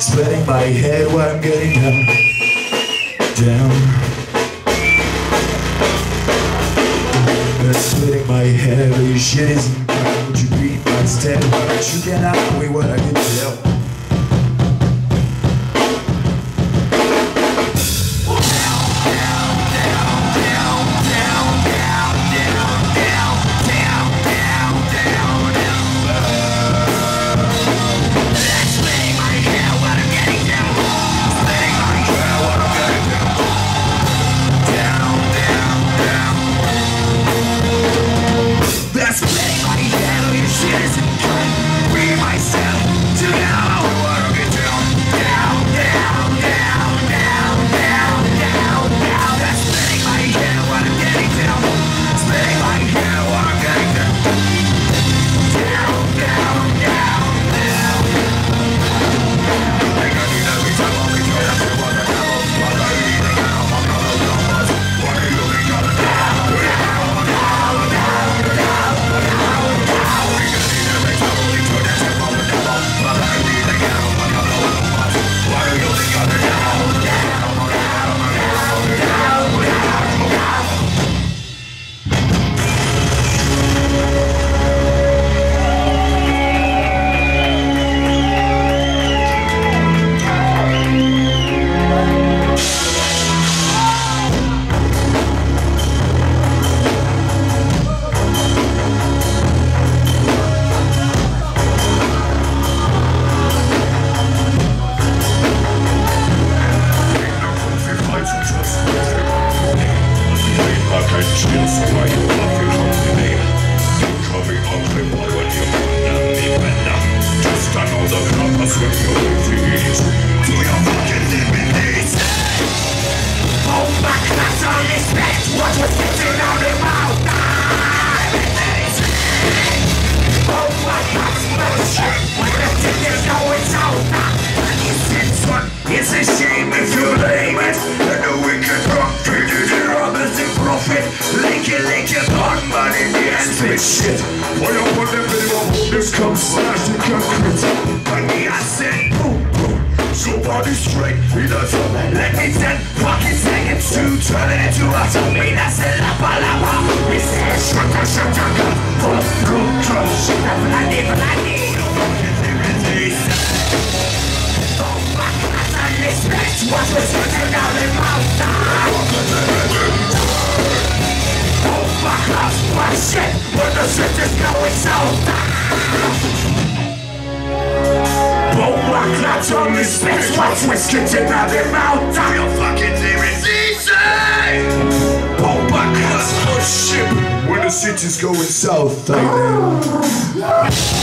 splitting my head while I'm getting down, down. Splitting my head, but your shit isn't Would you beat my step? But you cannot wait what I can tell. My god, on respect What's whiskey in my mouth. Real fucking demons easy. Oh my god, oh shit When the city's going south, I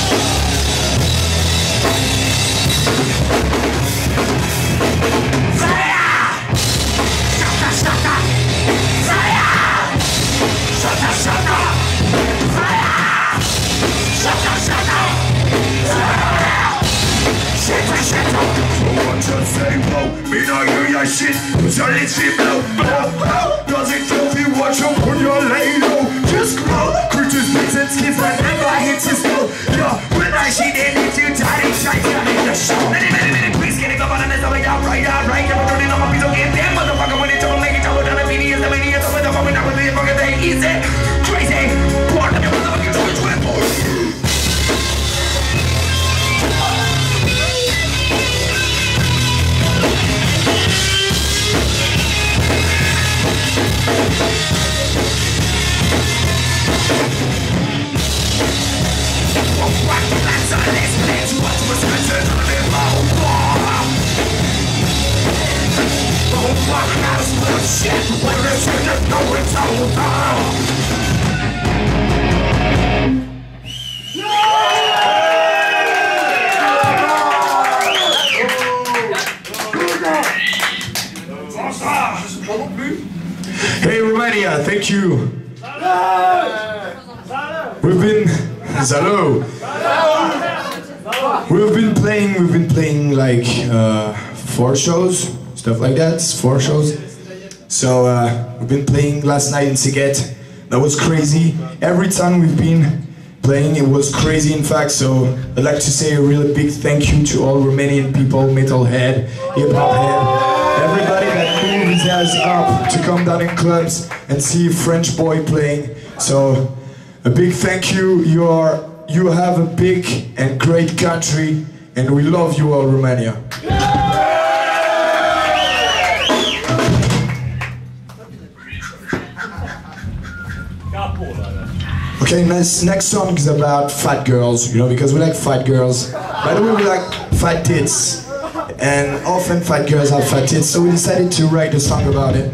Shit, put your lips in blow, blow, blow Does it feel you watch up when you're lay low? Just grow, creatures, bits and skins that never hits his slow Yeah, when I see them, if you try to try to make the show Many, many, many, please get it up on this, I'm like, alright, alright I'm turning on my Hey Romania, thank you. We've been Zalau. We've been playing. We've been playing like uh, four shows, stuff like that. Four shows. So uh, we've been playing last night in Sighet. That was crazy. Every time we've been playing, it was crazy. In fact, so I'd like to say a really big thank you to all Romanian people, metalhead, hip hop head, everybody that moves his ass up to come down in clubs and see French boy playing. So a big thank you. You are you have a big and great country, and we love you all, Romania. Okay, next, next song is about fat girls, you know, because we like fat girls. By the way, we like fat tits. And often fat girls have fat tits, so we decided to write a song about it.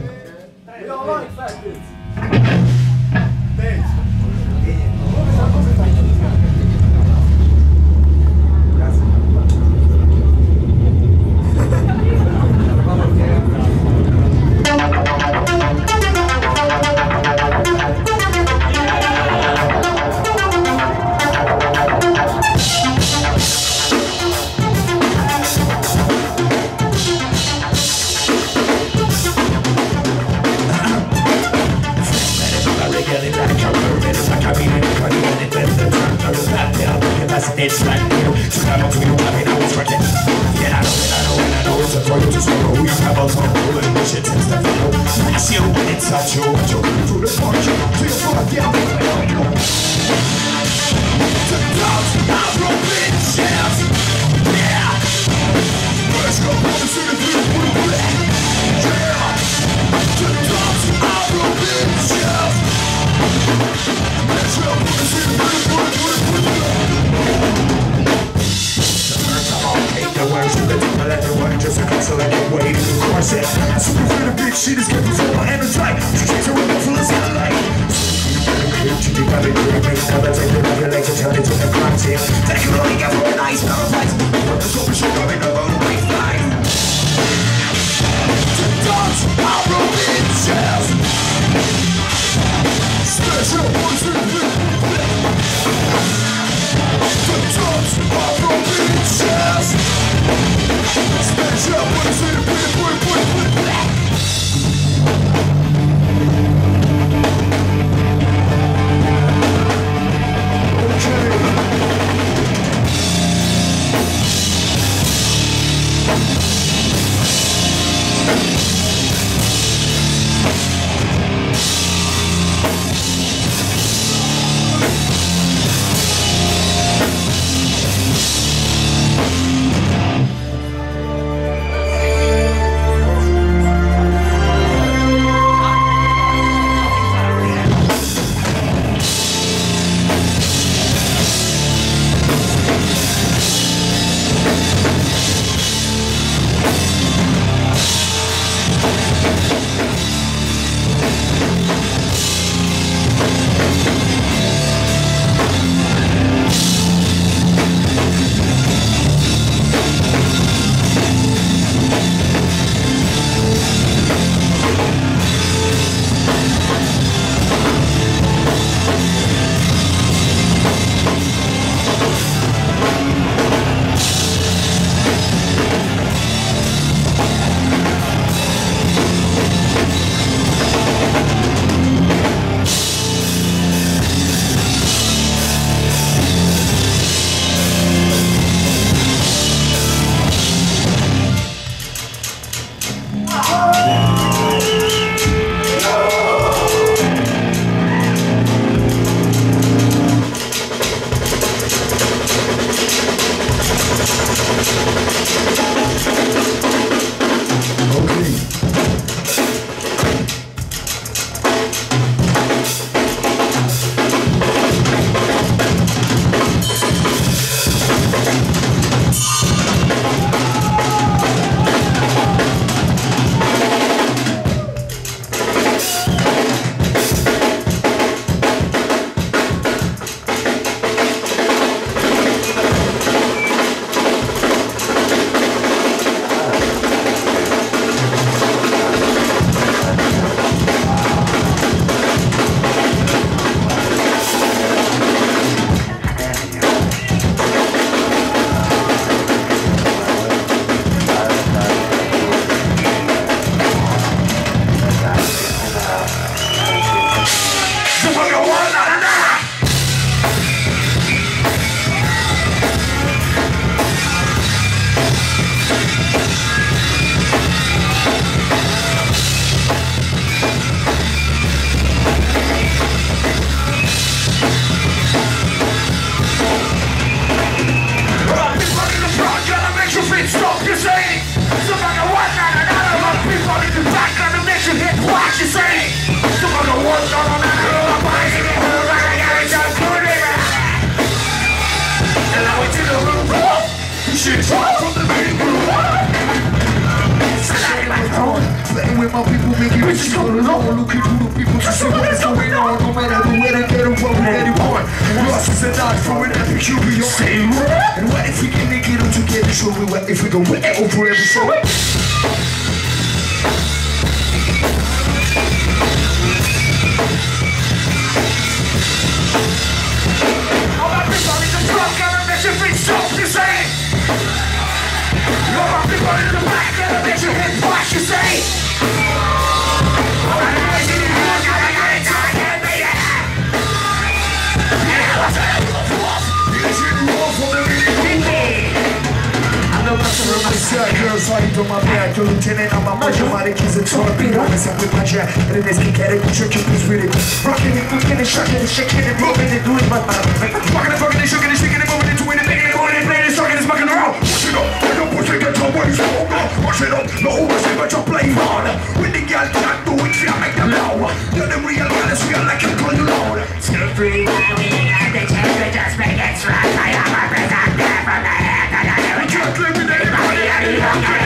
shit. From the main room. Playing with my people, making bitches go to law Looking through the people to see what? Is going on No matter where they get them from, with anyone Losses and odds for an epic QB, you And what if we can get them together, show me what if we go over every show. burn in the black, never bitch, you hit blast, you say. Girls right on my back, your lieutenant on my march I'm out of keys, a torpedo Messing with my jack, and it is kinetic Tricking is with it, rocking it, cooking it Shocking it, do it, moving it, doing my mind Fucking it, fucking it, shaking it, shaking it Moving it, doing it, making it, owning it Playing it, talking it, smoking it, roll it up When you push it, get your body stronger Push it up, no mercy, but you play hard When the girl can't do it, you make them loud. You're the real girl, it's real, I can call you loud. Too free, now we have the chance to just make it strong. I am a prisoner from the head of the... You can't live in anybody any longer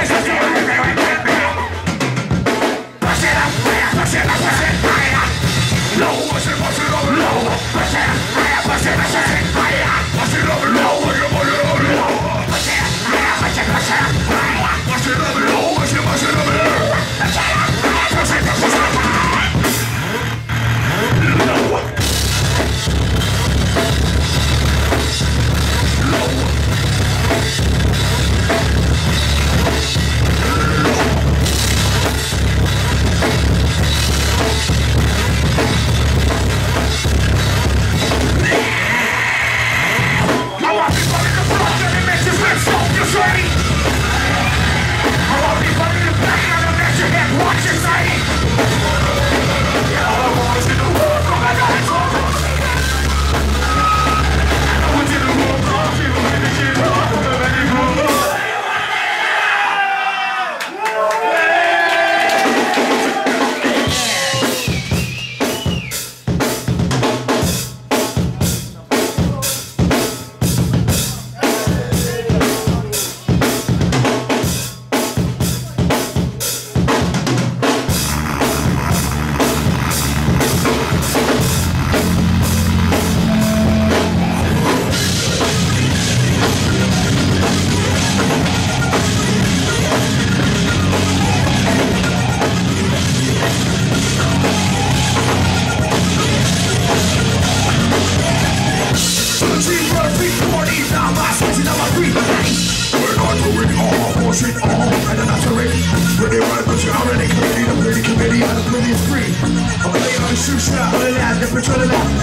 spiritually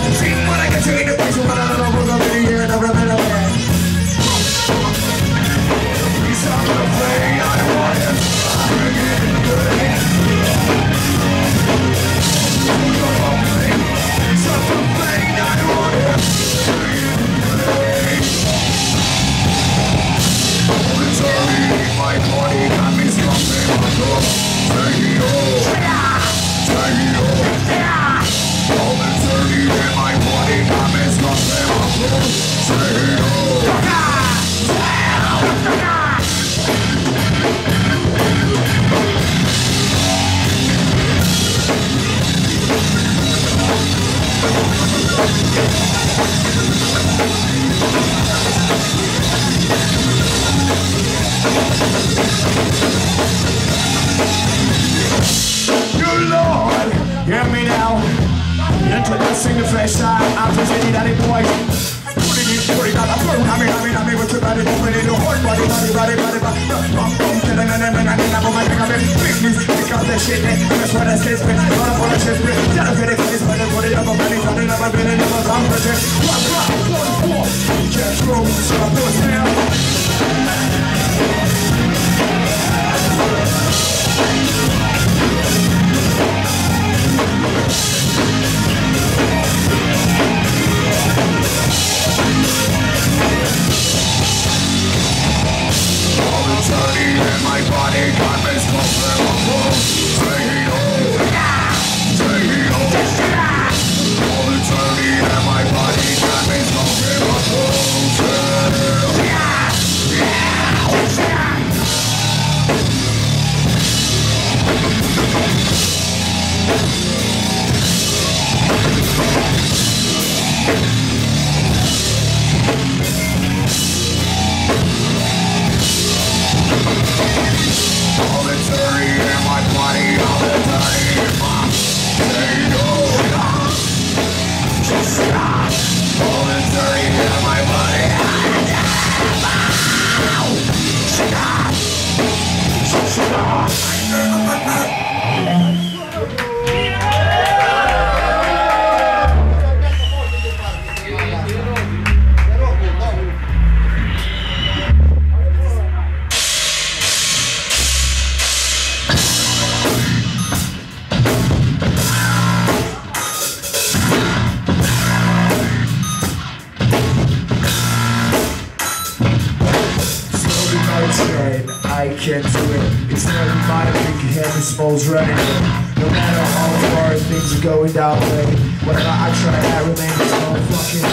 I can't do it. It's never my big head and smells running it. No matter how far things are going down way, whatever I try, I remain so fucking.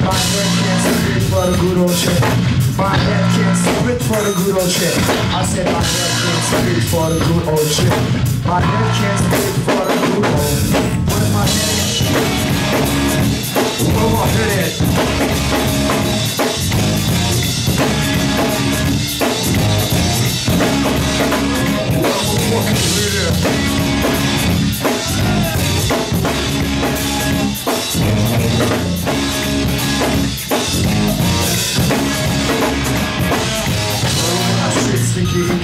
My head can't spit for the good old shit. My head can't spit for the good old shit. I said my head can't spit for the good old shit. My head can't spit for the good old. What I head? What I head?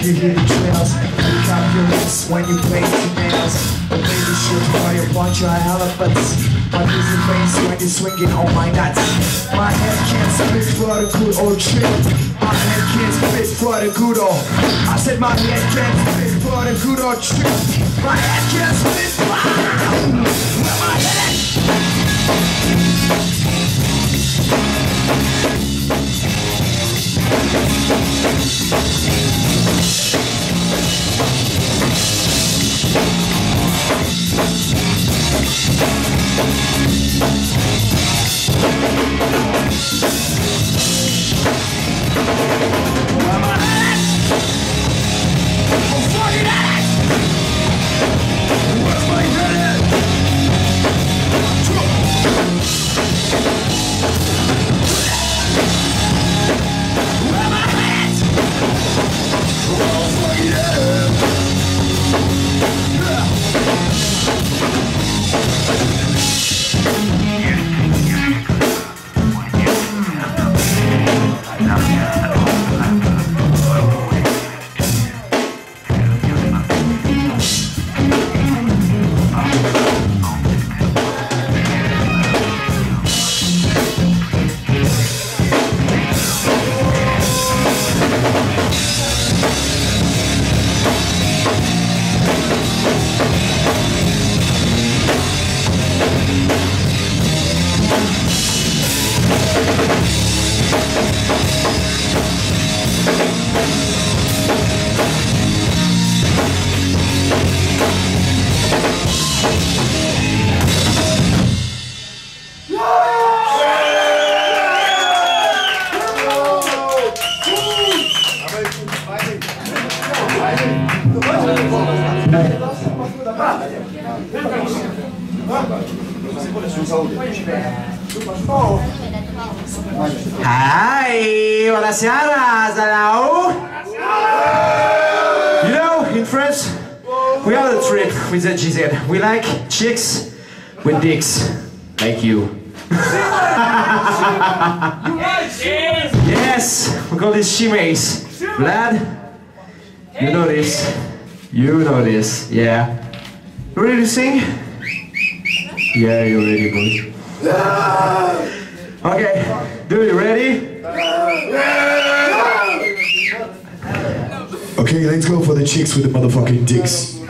You hear the trails. You got wrists when you place your nails. The baby shit fire bunch of elephants. My music veins when you're swinging on my nuts. My head can't spit for the good old shit. My head spit for the good old. I said my head for the good old shit. My head can't spit for where my head. Hi, buonasera, hello. You know, in France, we have a trick with the GZ. We like chicks with dicks, like you. yes, we call this shimays. Vlad, you know this. You know this, yeah. You ready to sing? Yeah, you're ready, good. Ah. Okay, do you ready? Okay, let's go for the chicks with the motherfucking dicks.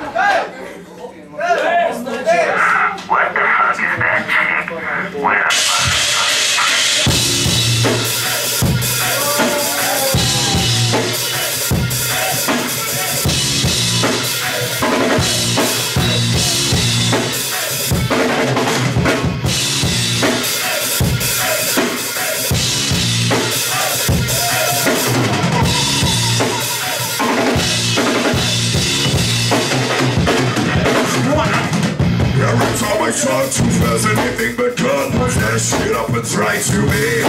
this shit up, right to me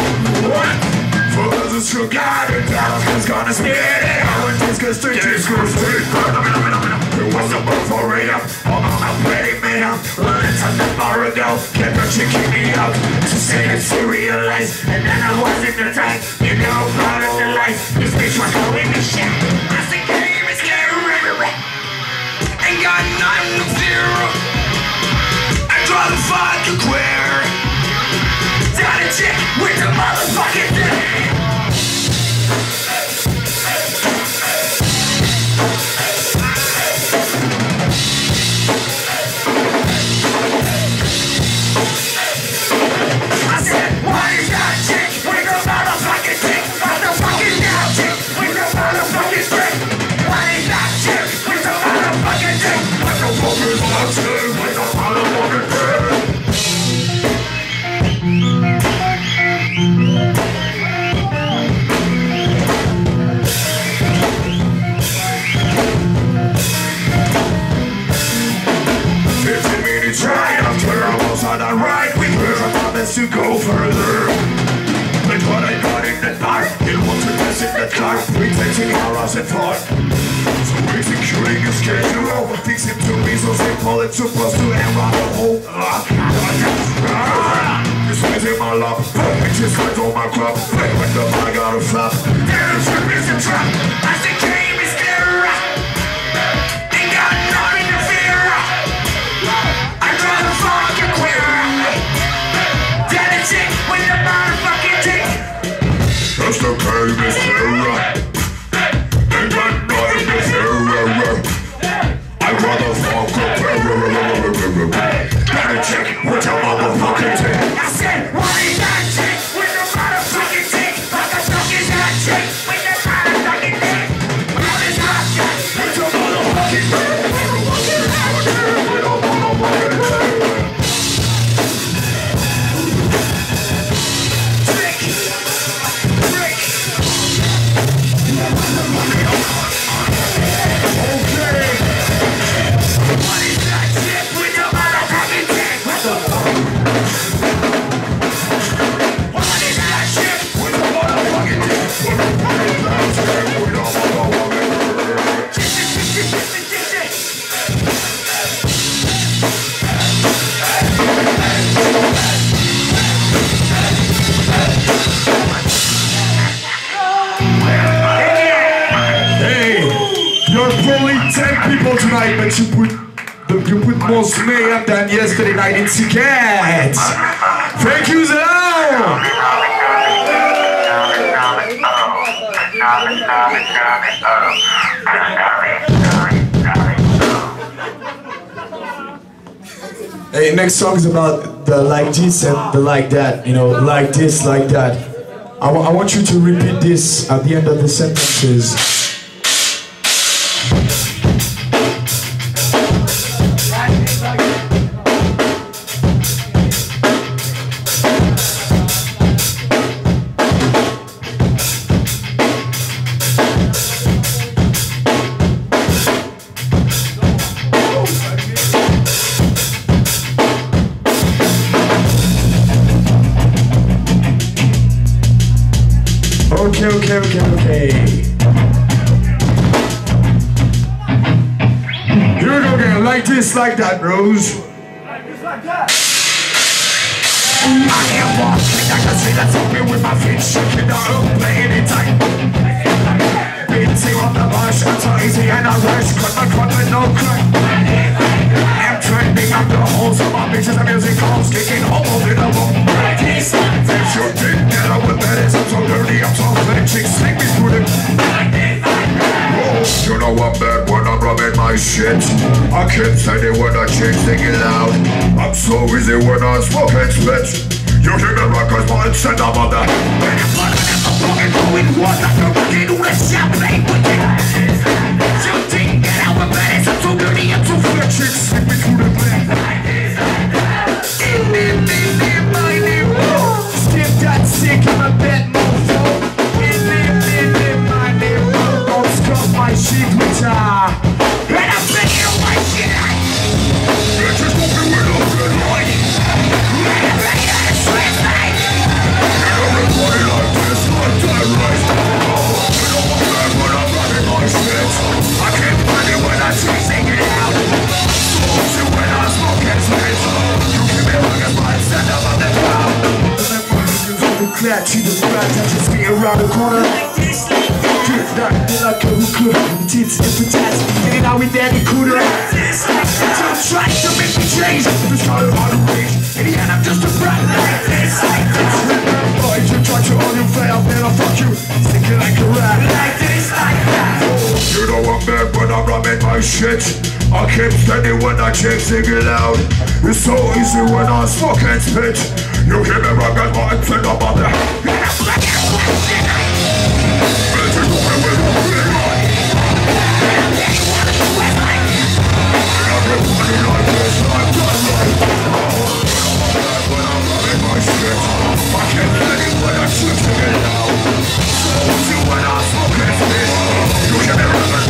For those who got it, Allen's gonna spit it. Allen takes cause three cheese screws It. Was a book for real, I'm on a man. Well, it's a it can't let you keep me up. To say it's to realize, and then I wasn't the type You know, part of the life, this bitch was calling me shit. I Ain't got nothing to fear. I try to fucking square." Got a chick with a motherfucking thing. is in the dark Reflecting hours and thought So crazy curing a schedule Things into reasons and call it too to end on the whole This is in my lap Bitches like on my crop When the I gotta flap. Yeah, this is a trap. songs about the like this and the like that, you know, like this, like that. I, I want you to repeat this at the end of the sentences. goes. I can't walk, I can see that's open with my feet shaking up. Say they wanna change, singing loud. I'm so easy when I smoke and spit You hear me rockers, but it's enough of I'm on, I'm a fucking going wild I'm not ready to You think that I'm a badass, I'm so dirty, I'm so fat Chicks, send me through the black shit I keep steady when I keep singing loud. It's so easy when I smoke and spit. You hear me wrong and what I'm saying about the Everybody I've done life what I'm loving my shit I keep steady when I keep singing I spit You hear me wrong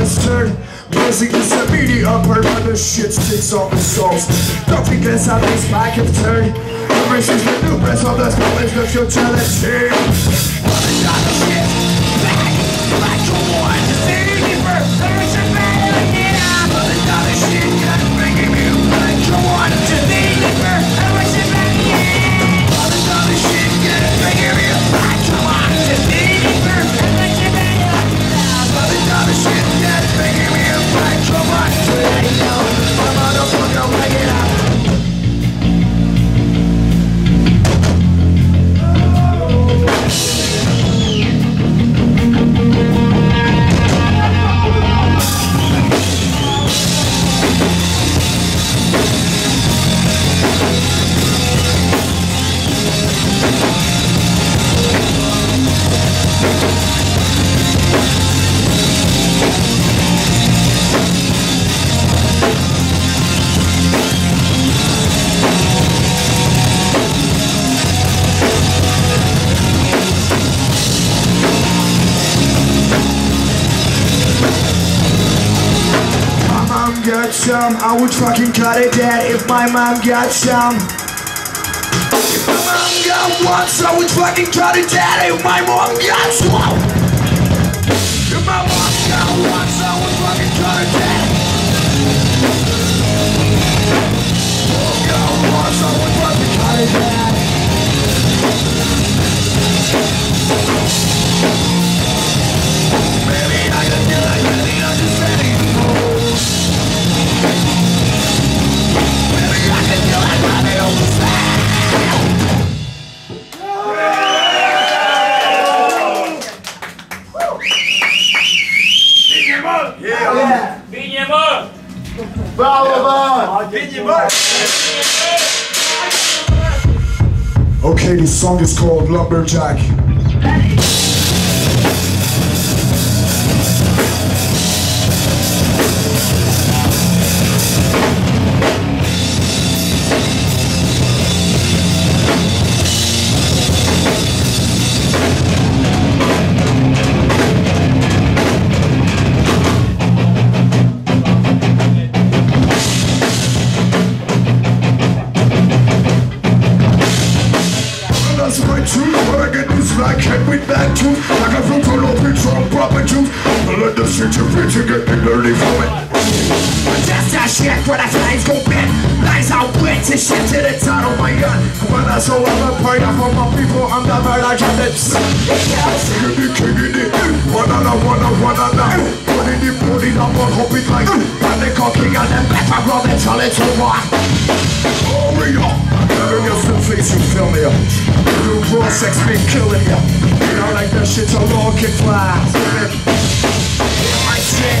God's turn Blessing is a media upper But the shit sticks on the souls Nothing can stop this back of turn Embraces the new breath of the moment Of your challenge Running out of shit. Back, back some, I would fucking cut it dead if my mom got some. If my mom got once, I would fucking cut it dead if my mom got some. If my mom got Okay, this song is called Lumberjack. Just that shit where the flames go big Lies out with to shit to the of my gun When I saw I'm a prayer for my people I'm the murder captain Singing the king in the One on a one on one on a the body I'm on hope it like And the cooking and the pepper rub it till it's over Hurry up. The face you feel me up. You raw sex be killing ya. You know like that shit's a long kick fly. My shit,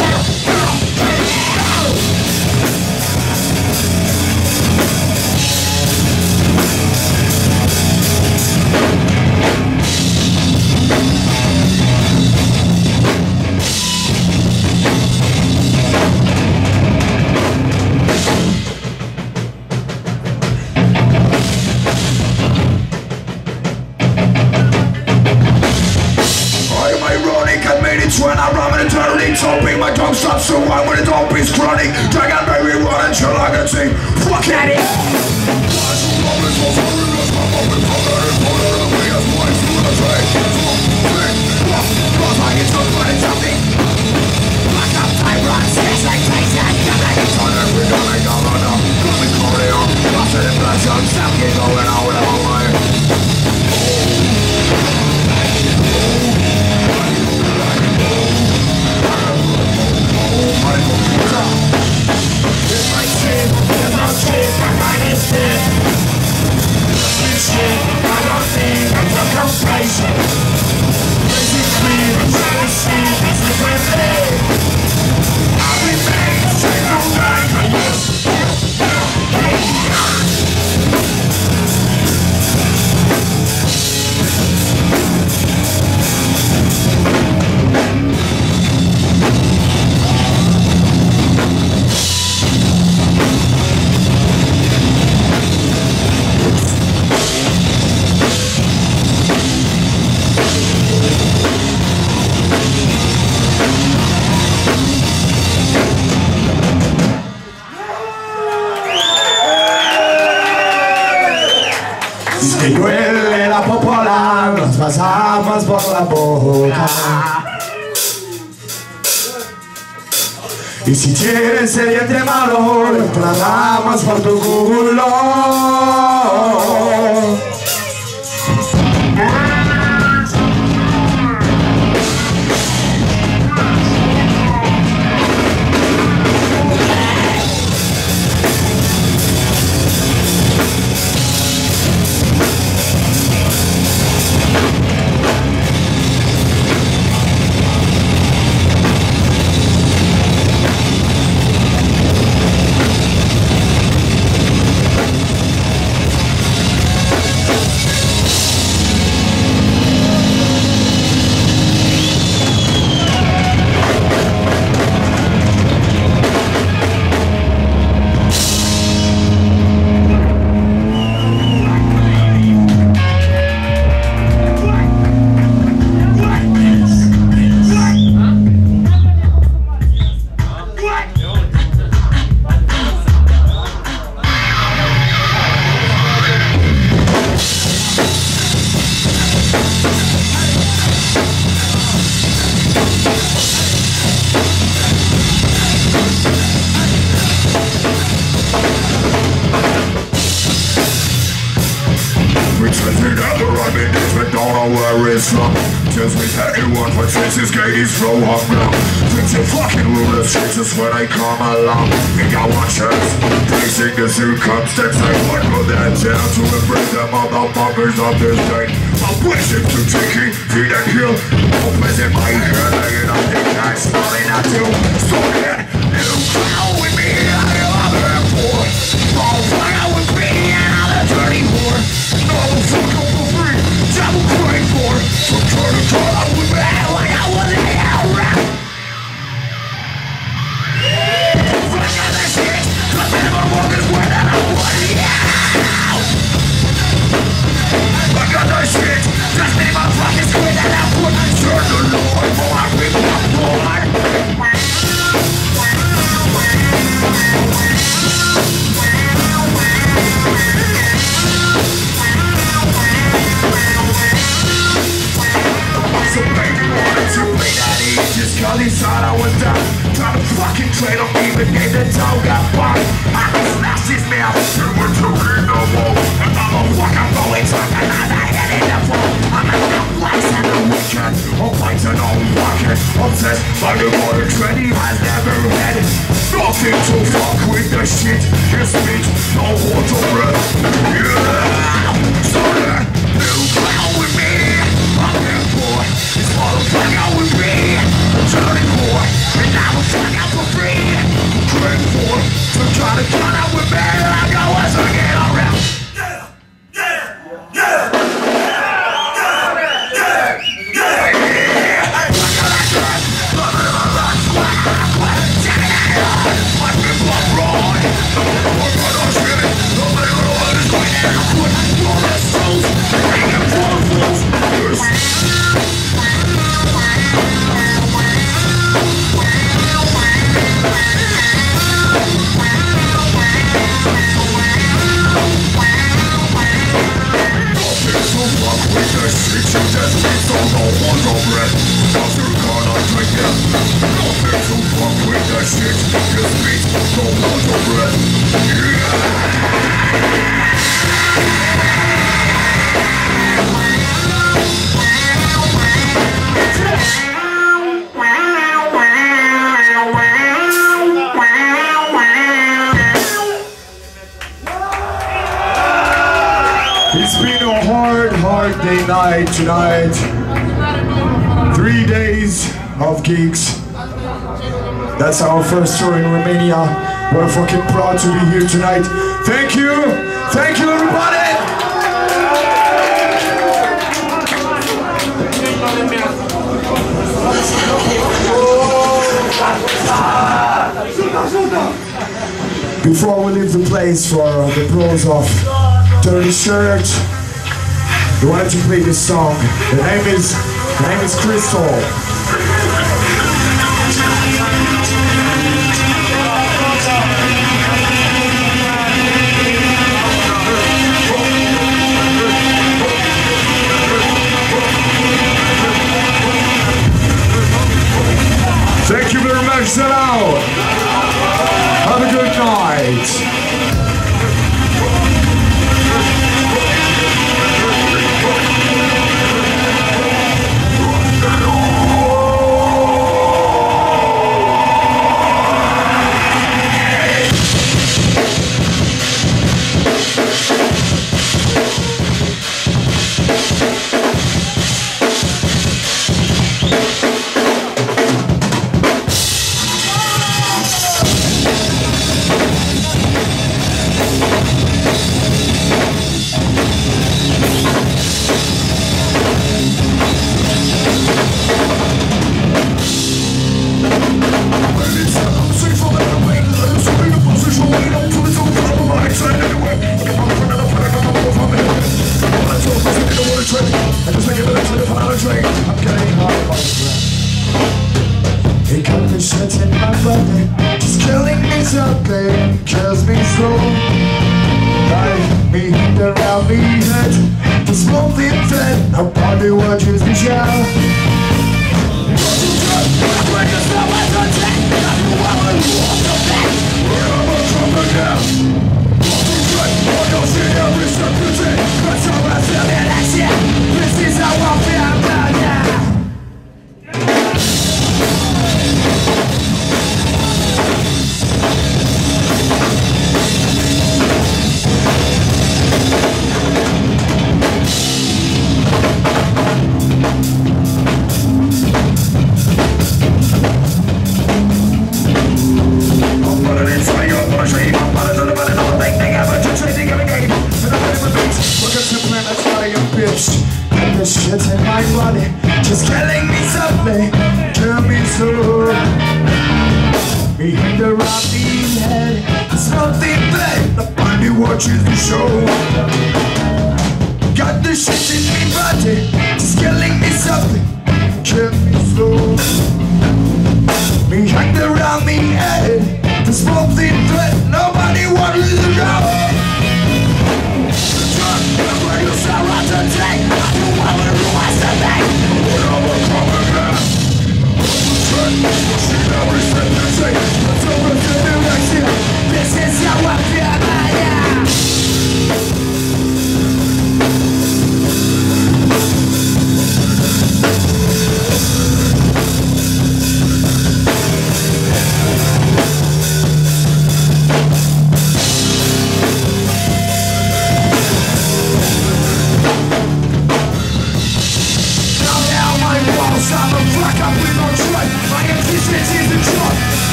Just me my fucking squid and I put Turn the Lord for I rip cause thought I was done Trying to fucking trade on me But gave the dog got bumped I can smash his mouth You were too in the wall And I'm a fucking bullet And I'm not in the fall I'm a no place and a wicked I'm fighting on rocket Obsessed by the modern trend He has never had. Nothing to fuck with the shit His speech, no water breath. Yeah So Turning and I'm a fuck out for free for try to cut out with me. I go as I get around tonight. Three days of gigs. That's our first tour in Romania. We're fucking proud to be here tonight. Thank you! Thank you everybody! Before we leave the place for the bros of Dirty Shirt, we wanted to play this song. The name is the name is Crystal.